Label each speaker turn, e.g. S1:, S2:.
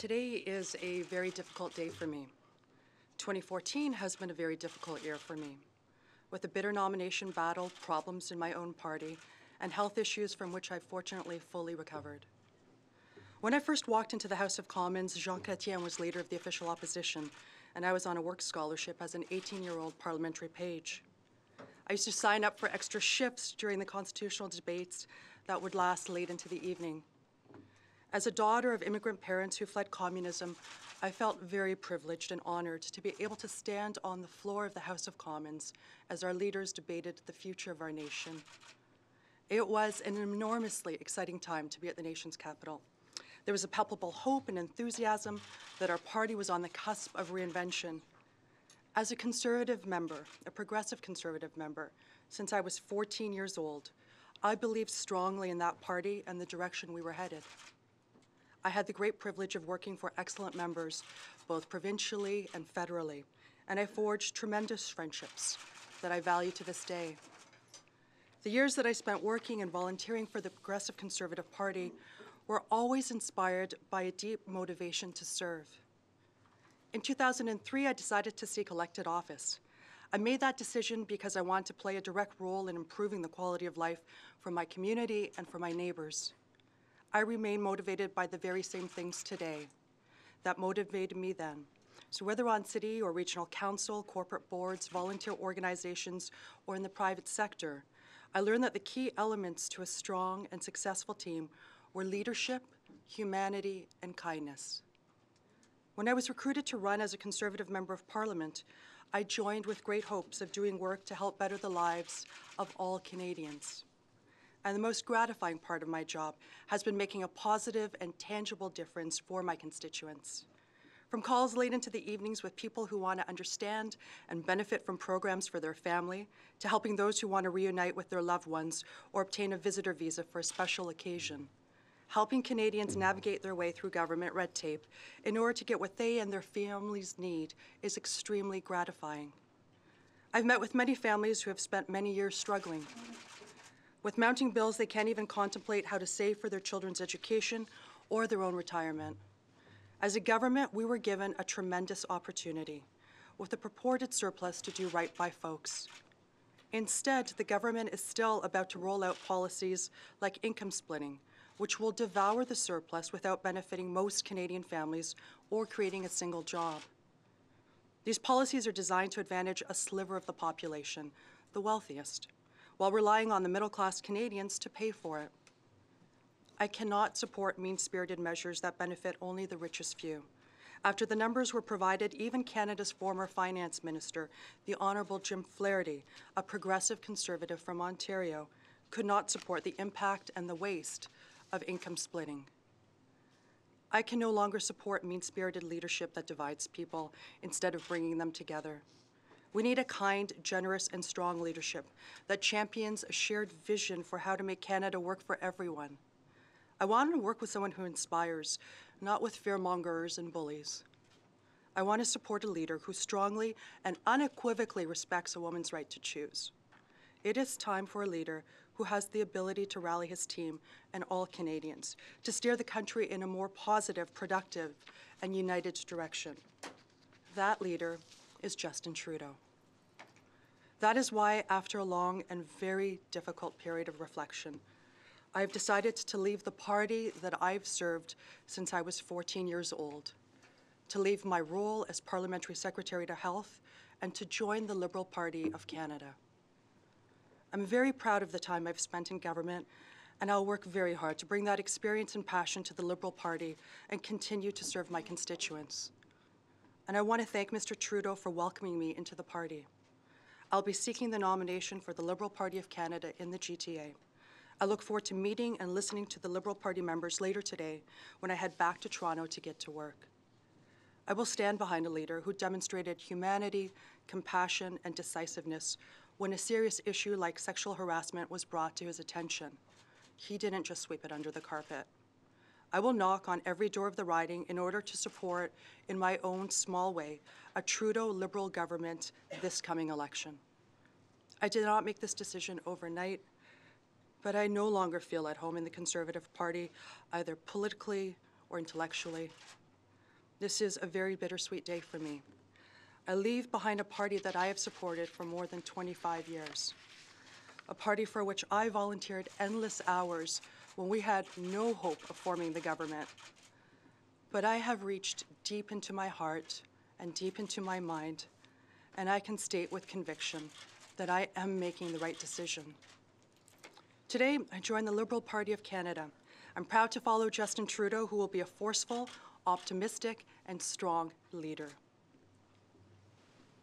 S1: Today is a very difficult day for me. 2014 has been a very difficult year for me, with a bitter nomination battle, problems in my own party, and health issues from which I've fortunately fully recovered. When I first walked into the House of Commons, Jean Chrétien was leader of the official opposition, and I was on a work scholarship as an 18-year-old parliamentary page. I used to sign up for extra shifts during the constitutional debates that would last late into the evening. As a daughter of immigrant parents who fled communism, I felt very privileged and honored to be able to stand on the floor of the House of Commons as our leaders debated the future of our nation. It was an enormously exciting time to be at the nation's capital. There was a palpable hope and enthusiasm that our party was on the cusp of reinvention. As a conservative member, a progressive conservative member, since I was 14 years old, I believed strongly in that party and the direction we were headed. I had the great privilege of working for excellent members, both provincially and federally, and I forged tremendous friendships that I value to this day. The years that I spent working and volunteering for the Progressive Conservative Party were always inspired by a deep motivation to serve. In 2003, I decided to seek elected office. I made that decision because I wanted to play a direct role in improving the quality of life for my community and for my neighbors. I remain motivated by the very same things today that motivated me then. So whether on city or regional council, corporate boards, volunteer organizations, or in the private sector, I learned that the key elements to a strong and successful team were leadership, humanity, and kindness. When I was recruited to run as a Conservative Member of Parliament, I joined with great hopes of doing work to help better the lives of all Canadians. And the most gratifying part of my job has been making a positive and tangible difference for my constituents. From calls late into the evenings with people who want to understand and benefit from programs for their family, to helping those who want to reunite with their loved ones or obtain a visitor visa for a special occasion. Helping Canadians navigate their way through government red tape in order to get what they and their families need is extremely gratifying. I've met with many families who have spent many years struggling with mounting bills, they can't even contemplate how to save for their children's education or their own retirement. As a government, we were given a tremendous opportunity with a purported surplus to do right by folks. Instead, the government is still about to roll out policies like income splitting, which will devour the surplus without benefiting most Canadian families or creating a single job. These policies are designed to advantage a sliver of the population, the wealthiest while relying on the middle-class Canadians to pay for it. I cannot support mean-spirited measures that benefit only the richest few. After the numbers were provided, even Canada's former finance minister, the Honourable Jim Flaherty, a progressive conservative from Ontario, could not support the impact and the waste of income splitting. I can no longer support mean-spirited leadership that divides people instead of bringing them together. We need a kind, generous, and strong leadership that champions a shared vision for how to make Canada work for everyone. I want to work with someone who inspires, not with fearmongers and bullies. I want to support a leader who strongly and unequivocally respects a woman's right to choose. It is time for a leader who has the ability to rally his team and all Canadians to steer the country in a more positive, productive, and united direction. That leader is Justin Trudeau. That is why, after a long and very difficult period of reflection, I have decided to leave the party that I've served since I was 14 years old, to leave my role as Parliamentary Secretary to Health, and to join the Liberal Party of Canada. I'm very proud of the time I've spent in government, and I'll work very hard to bring that experience and passion to the Liberal Party and continue to serve my constituents and I want to thank Mr. Trudeau for welcoming me into the party. I'll be seeking the nomination for the Liberal Party of Canada in the GTA. I look forward to meeting and listening to the Liberal Party members later today when I head back to Toronto to get to work. I will stand behind a leader who demonstrated humanity, compassion, and decisiveness when a serious issue like sexual harassment was brought to his attention. He didn't just sweep it under the carpet. I will knock on every door of the riding in order to support, in my own small way, a Trudeau Liberal government this coming election. I did not make this decision overnight, but I no longer feel at home in the Conservative Party, either politically or intellectually. This is a very bittersweet day for me. I leave behind a party that I have supported for more than 25 years, a party for which I volunteered endless hours when we had no hope of forming the government. But I have reached deep into my heart and deep into my mind, and I can state with conviction that I am making the right decision. Today, I join the Liberal Party of Canada. I'm proud to follow Justin Trudeau, who will be a forceful, optimistic, and strong leader.